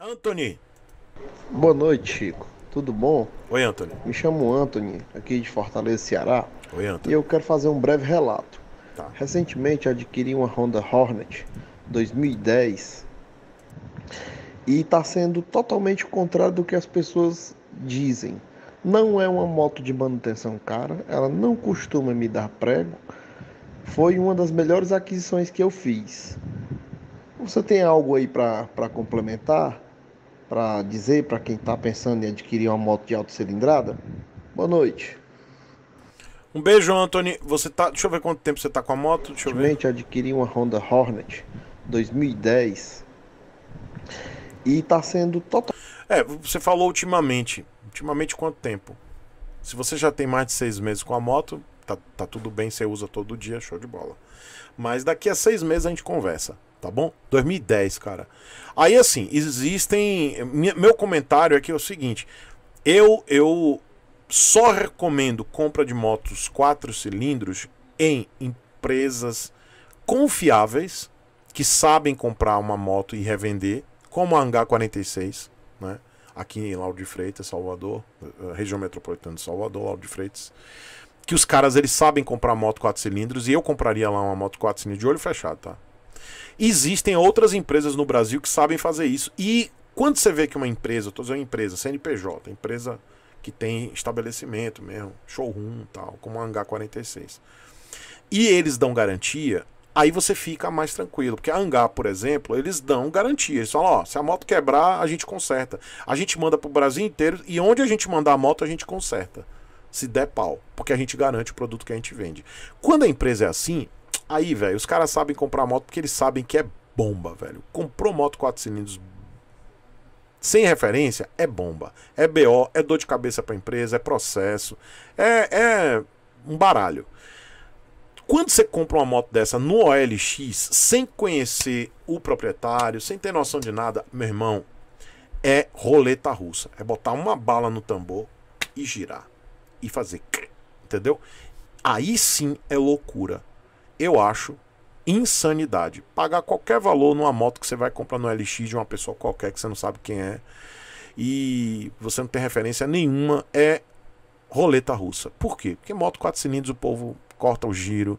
Anthony. Boa noite, Chico. Tudo bom? Oi, Anthony. Me chamo Anthony, aqui de Fortaleza, Ceará. Oi, E Anthony. eu quero fazer um breve relato. Tá. Recentemente adquiri uma Honda Hornet 2010 e está sendo totalmente o contrário do que as pessoas dizem. Não é uma moto de manutenção cara, ela não costuma me dar prego. Foi uma das melhores aquisições que eu fiz. Você tem algo aí para complementar? Para dizer para quem está pensando em adquirir uma moto de alta cilindrada? Boa noite. Um beijo, Anthony. Você tá. Deixa eu ver quanto tempo você tá com a moto. Deixa eu ver. Adquiri uma Honda Hornet 2010 e está sendo total. É, você falou ultimamente. Ultimamente quanto tempo? Se você já tem mais de seis meses com a moto, tá, tá tudo bem, você usa todo dia, show de bola. Mas daqui a seis meses a gente conversa, tá bom? 2010, cara. Aí assim, existem. Meu comentário aqui é o seguinte: eu, eu só recomendo compra de motos quatro cilindros em empresas confiáveis que sabem comprar uma moto e revender, como a Hangar 46, né? Aqui em Lauro de Freitas, Salvador, eh, região metropolitana de Salvador, Lauro de Freitas. Que os caras eles sabem comprar moto 4 cilindros e eu compraria lá uma moto 4 cilindros de olho fechado, tá? Existem outras empresas no Brasil que sabem fazer isso. E quando você vê que uma empresa, tô dizendo empresa, CNPJ, empresa que tem estabelecimento mesmo, showroom tal, como a Hangar 46. E eles dão garantia, aí você fica mais tranquilo. Porque a Hangar, por exemplo, eles dão garantia. Eles falam, ó, se a moto quebrar, a gente conserta. A gente manda pro Brasil inteiro e onde a gente mandar a moto, a gente conserta. Se der pau. Porque a gente garante o produto que a gente vende. Quando a empresa é assim, aí, velho, os caras sabem comprar moto porque eles sabem que é bomba, velho. Comprou moto 4 cilindros sem referência, é bomba. É BO, é dor de cabeça pra empresa, é processo. É, é um baralho. Quando você compra uma moto dessa no OLX, sem conhecer o proprietário, sem ter noção de nada, meu irmão, é roleta russa. É botar uma bala no tambor e girar. E fazer. Entendeu? Aí sim é loucura. Eu acho insanidade. Pagar qualquer valor numa moto que você vai comprar no LX de uma pessoa qualquer que você não sabe quem é. E você não tem referência nenhuma. É roleta russa. Por quê? Porque moto 4 cilindros o povo corta o giro,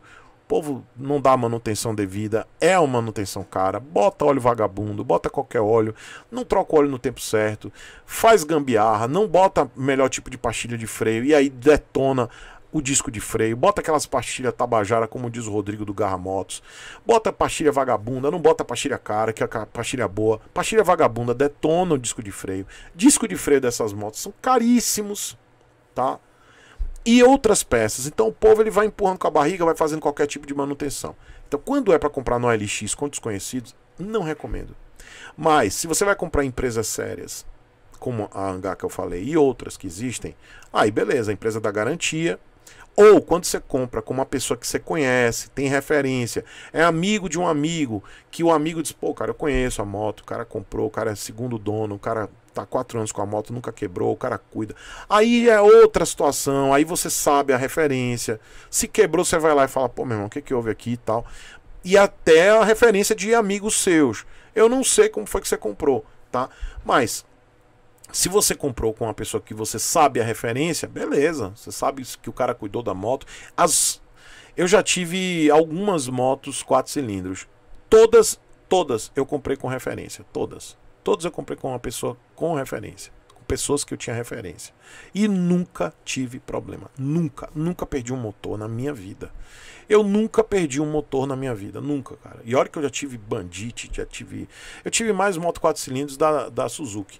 povo não dá manutenção devida, é uma manutenção cara, bota óleo vagabundo, bota qualquer óleo, não troca óleo no tempo certo, faz gambiarra, não bota melhor tipo de pastilha de freio e aí detona o disco de freio, bota aquelas pastilhas tabajara, como diz o Rodrigo do Garra Motos, bota pastilha vagabunda, não bota pastilha cara, que é a pastilha boa, pastilha vagabunda detona o disco de freio. Disco de freio dessas motos são caríssimos, tá? E outras peças. Então o povo ele vai empurrando com a barriga, vai fazendo qualquer tipo de manutenção. Então quando é para comprar no LX com desconhecidos, não recomendo. Mas se você vai comprar em empresas sérias, como a Hangar que eu falei e outras que existem, aí beleza, a empresa dá garantia. Ou quando você compra com uma pessoa que você conhece, tem referência, é amigo de um amigo, que o amigo diz, pô, cara, eu conheço a moto, o cara comprou, o cara é segundo dono, o cara tá quatro anos com a moto, nunca quebrou, o cara cuida. Aí é outra situação, aí você sabe a referência. Se quebrou, você vai lá e fala, pô, meu irmão, o que, que houve aqui e tal. E até a referência de amigos seus. Eu não sei como foi que você comprou, tá? Mas se você comprou com uma pessoa que você sabe a referência, beleza. Você sabe que o cara cuidou da moto. As eu já tive algumas motos quatro cilindros. Todas, todas eu comprei com referência, todas. Todas eu comprei com uma pessoa com referência, com pessoas que eu tinha referência. E nunca tive problema, nunca, nunca perdi um motor na minha vida. Eu nunca perdi um motor na minha vida, nunca, cara. E olha que eu já tive Bandit, já tive, eu tive mais moto quatro cilindros da, da Suzuki.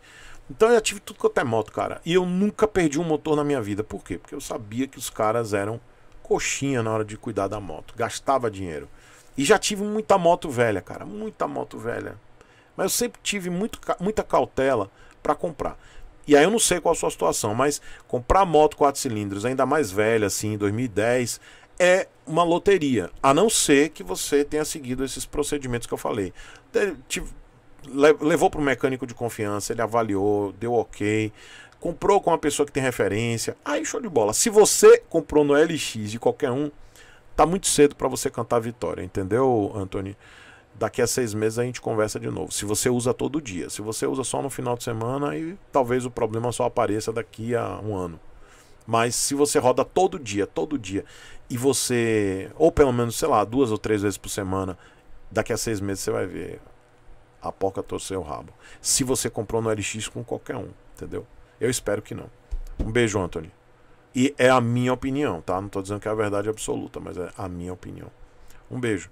Então eu já tive tudo quanto é moto, cara. E eu nunca perdi um motor na minha vida. Por quê? Porque eu sabia que os caras eram coxinha na hora de cuidar da moto. Gastava dinheiro. E já tive muita moto velha, cara. Muita moto velha. Mas eu sempre tive muito, muita cautela para comprar. E aí eu não sei qual a sua situação, mas comprar moto 4 cilindros, ainda mais velha, assim, em 2010, é uma loteria. A não ser que você tenha seguido esses procedimentos que eu falei. Levou para um mecânico de confiança, ele avaliou, deu ok, comprou com uma pessoa que tem referência, aí show de bola. Se você comprou no LX de qualquer um, tá muito cedo para você cantar vitória, entendeu, Anthony? Daqui a seis meses a gente conversa de novo. Se você usa todo dia. Se você usa só no final de semana, aí talvez o problema só apareça daqui a um ano. Mas se você roda todo dia, todo dia, e você, ou pelo menos, sei lá, duas ou três vezes por semana, daqui a seis meses você vai ver a porca torcer o rabo. Se você comprou no LX com qualquer um, entendeu? Eu espero que não. Um beijo, Anthony. E é a minha opinião, tá? Não estou dizendo que é a verdade absoluta, mas é a minha opinião. Um beijo.